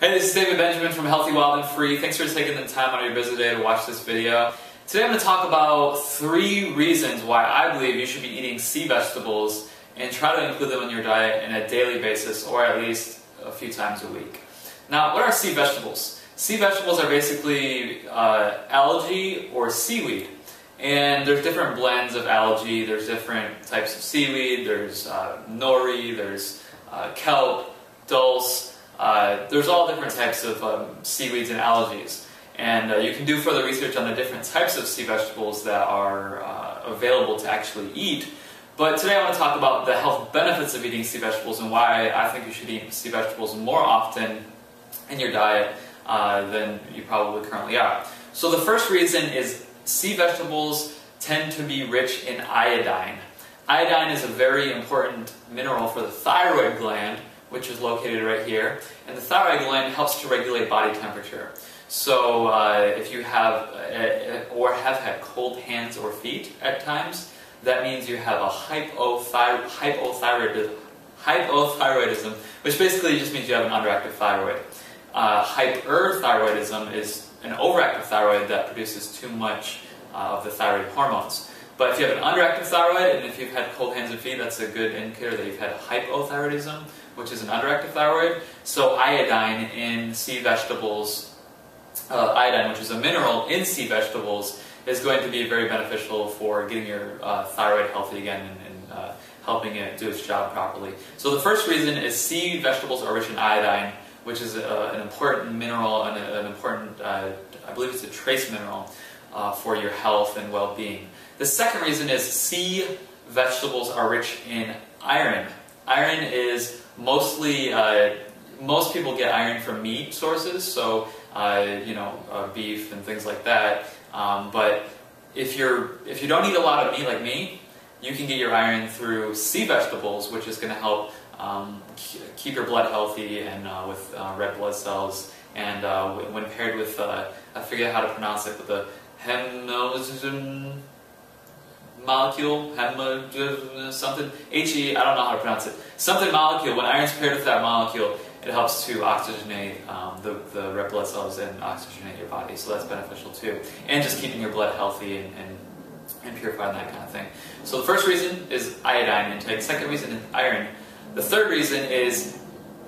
Hey, this is David Benjamin from Healthy, Wild, and Free. Thanks for taking the time on your busy day to watch this video. Today I'm going to talk about three reasons why I believe you should be eating sea vegetables and try to include them in your diet on a daily basis or at least a few times a week. Now, what are sea vegetables? Sea vegetables are basically uh, algae or seaweed. And there's different blends of algae, there's different types of seaweed, there's uh, nori, there's uh, kelp, dulse, uh, there's all different types of um, seaweeds and algae. And uh, you can do further research on the different types of sea vegetables that are uh, available to actually eat. But today I want to talk about the health benefits of eating sea vegetables and why I think you should eat sea vegetables more often in your diet uh, than you probably currently are. So the first reason is sea vegetables tend to be rich in iodine. Iodine is a very important mineral for the thyroid gland, which is located right here. And the thyroid gland helps to regulate body temperature. So uh, if you have uh, or have had cold hands or feet at times, that means you have a hypothyroid, hypothyroidism, hypothyroidism, which basically just means you have an underactive thyroid. Uh, hyperthyroidism is an overactive thyroid that produces too much uh, of the thyroid hormones. But if you have an underactive thyroid and if you've had cold hands and feet, that's a good indicator that you've had hypothyroidism, which is an underactive thyroid. So iodine in sea vegetables, uh, iodine, which is a mineral in sea vegetables, is going to be very beneficial for getting your uh, thyroid healthy again and, and uh, helping it do its job properly. So the first reason is sea vegetables are rich in iodine, which is a, uh, an important mineral and an important, uh, I believe it's a trace mineral uh, for your health and well-being. The second reason is sea vegetables are rich in iron. Iron is mostly, uh, most people get iron from meat sources, so, uh, you know, uh, beef and things like that. Um, but if, you're, if you don't eat a lot of meat like me, you can get your iron through sea vegetables, which is going to help um, keep your blood healthy and uh, with uh, red blood cells. And uh, when paired with, I forget how to pronounce it, but the hemoglobin molecule, something, He, I don't know how to pronounce it, something molecule, when iron's paired with that molecule, it helps to oxygenate um, the, the red blood cells and oxygenate your body, so that's beneficial too. And just keeping your blood healthy and, and, and purifying that kind of thing. So the first reason is iodine intake, second reason is iron. The third reason is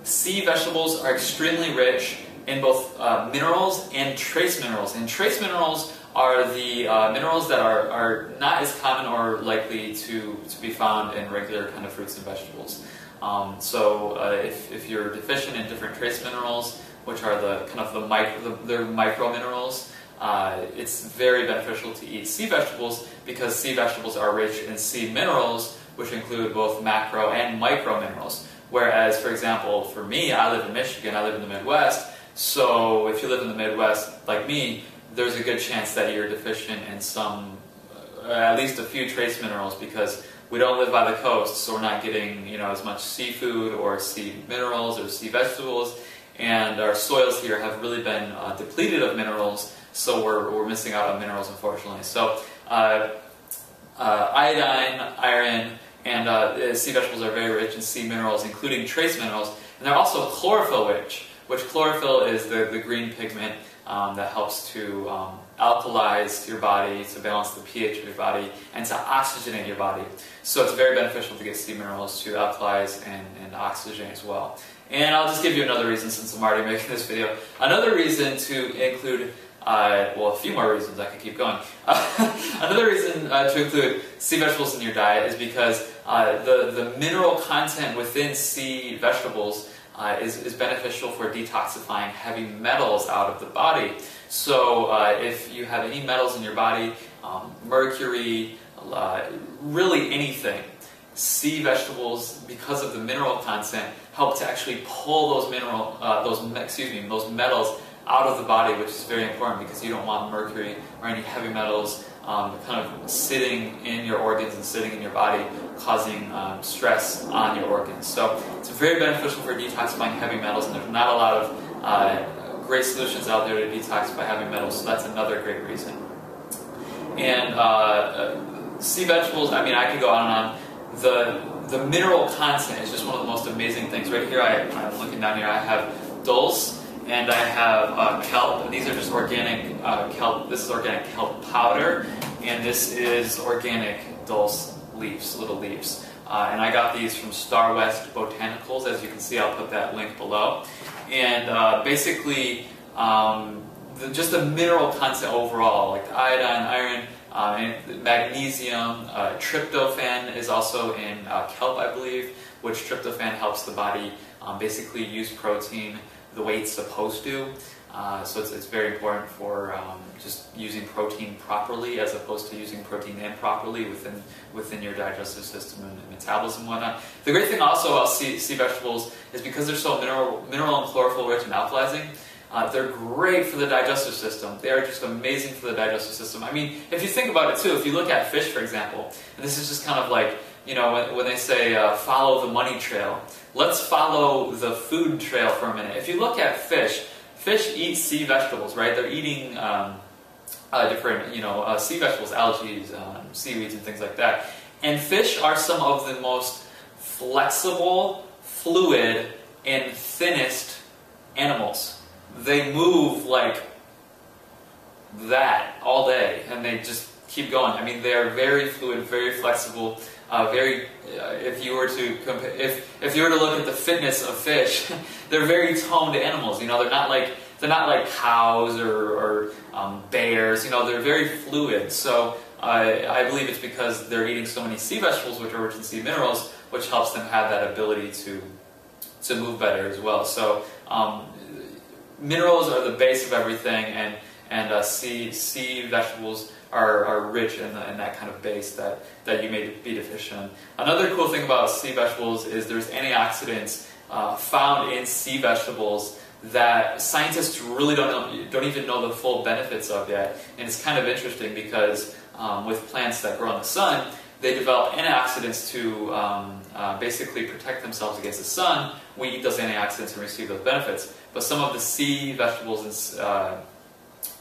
sea vegetables are extremely rich in both uh, minerals and trace minerals. And trace minerals are the uh, minerals that are, are not as common or likely to, to be found in regular kind of fruits and vegetables. Um, so uh, if, if you're deficient in different trace minerals, which are the kind of the micro, the, they're micro minerals, uh, it's very beneficial to eat sea vegetables because sea vegetables are rich in sea minerals, which include both macro and micro minerals. Whereas, for example, for me, I live in Michigan, I live in the Midwest, so if you live in the Midwest like me, there's a good chance that you're deficient in some, uh, at least a few trace minerals because we don't live by the coast, so we're not getting you know as much seafood or sea minerals or sea vegetables, and our soils here have really been uh, depleted of minerals, so we're, we're missing out on minerals unfortunately. So uh, uh iodine, iron, and uh, sea vegetables are very rich in sea minerals, including trace minerals, and they're also chlorophyll rich, which chlorophyll is the, the green pigment um, that helps to um, alkalize your body, to balance the pH of your body, and to oxygenate your body. So it's very beneficial to get sea minerals to alkalize and, and oxygenate as well. And I'll just give you another reason since I'm already making this video. Another reason to include uh, well, a few more reasons I could keep going. another reason uh, to include sea vegetables in your diet is because uh, the, the mineral content within sea vegetables uh, is, is beneficial for detoxifying heavy metals out of the body. So uh, if you have any metals in your body, um, mercury, uh, really anything, sea vegetables, because of the mineral content, help to actually pull those mineral, uh, those excuse me, those metals out of the body, which is very important because you don't want mercury or any heavy metals um, kind of sitting in your organs and sitting in your body, causing um, stress on your organs. So it's very beneficial for detoxifying heavy metals, and there's not a lot of uh, great solutions out there to detoxify heavy metals, so that's another great reason. And uh, uh, sea vegetables, I mean, I could go on and on. The the mineral content is just one of the most amazing things. Right here, I, I'm looking down here, I have dulse, and I have uh, kelp. These are just organic uh, kelp. This is organic kelp powder, and this is organic dulse leaves, little leaves. Uh, and I got these from Starwest Botanicals. As you can see, I'll put that link below. And uh, basically, um, the, just the mineral content overall, like iodine, iron, uh, magnesium, uh, tryptophan is also in kelp, I believe, which tryptophan helps the body um, basically use protein the way it's supposed to. Uh, so it's, it's, very important for um, just using protein properly as opposed to using protein improperly within within your digestive system and, metabolism and whatnot. The great thing also about sea, sea vegetables is because they're so mineral, mineral and chlorophyll rich and alkalizing, uh, they're great for the digestive system. They are just amazing for the digestive system. I mean, if you think about it too, if you look at fish, for example, and this is just kind of like, you know, when, when they say uh, follow the money trail, let's follow the food trail for a minute. If you look at fish, fish eat sea vegetables, right? They're eating um, uh, different, you know, uh, sea vegetables, algae, um, seaweeds, and things like that. And fish are some of the most flexible, fluid, and thinnest animals they move like that all day, and they just keep going. I mean, they are very fluid, very flexible, uh, very. Uh, if you were to compare, if if you were to look at the fitness of fish, they're very toned animals. You know, they're not like they're not like cows or, or um, bears. You know, they're very fluid. So I, I believe it's because they're eating so many sea vegetables, which are rich in sea minerals, which helps them have that ability to to move better as well. So um, minerals are the base of everything, and and uh, sea sea vegetables are, are rich in, the, in that kind of base that, that you may be deficient. Another cool thing about sea vegetables is there's antioxidants uh, found in sea vegetables that scientists really don't know, don't even know the full benefits of yet. And it's kind of interesting because um, with plants that grow in the sun, they develop antioxidants to um, uh, basically protect themselves against the sun. We eat those antioxidants and receive those benefits. But some of the sea vegetables, uh,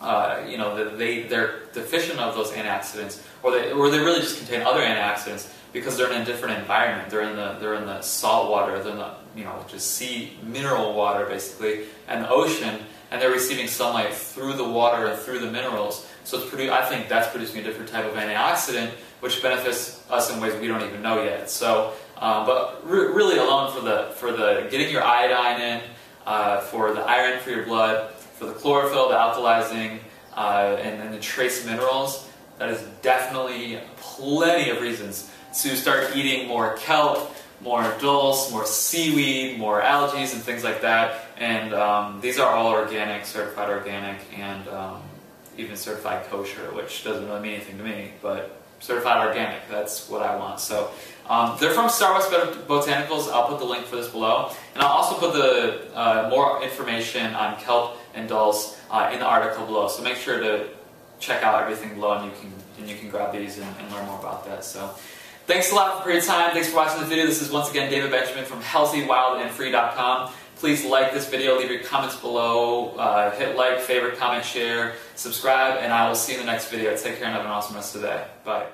uh, you know, that they they're deficient of those antioxidants, or they or they really just contain other antioxidants because they're in a different environment. They're in the they're in the salt water. They're in the you know just sea mineral water basically, and the ocean, and they're receiving sunlight through the water and through the minerals. So it's produ- I think that's producing a different type of antioxidant, which benefits us in ways we don't even know yet. So, uh, but re- really alone for the for the getting your iodine in, uh, for the iron for your blood, for the chlorophyll, the alkalizing, uh, and then the trace minerals. That is definitely plenty of reasons to start eating more kelp, more dulse, more seaweed, more algae, and things like that. And um, these are all organic, certified organic, and um, even certified kosher, which doesn't really mean anything to me, but certified organic. That's what I want. So um, they're from Starwest Botanicals. I'll put the link for this below, and I'll also put the uh, more information on kelp and dulse uh, in the article below. So make sure to check out everything below, and you can and you can grab these and, and learn more about that. So. Thanks a lot for your time. Thanks for watching the video. This is once again David Benjamin from HealthyWildAndFree.com. Please like this video, leave your comments below, uh, hit like, favorite, comment, share, subscribe, and I will see you in the next video. Take care and have an awesome rest of the day. Bye.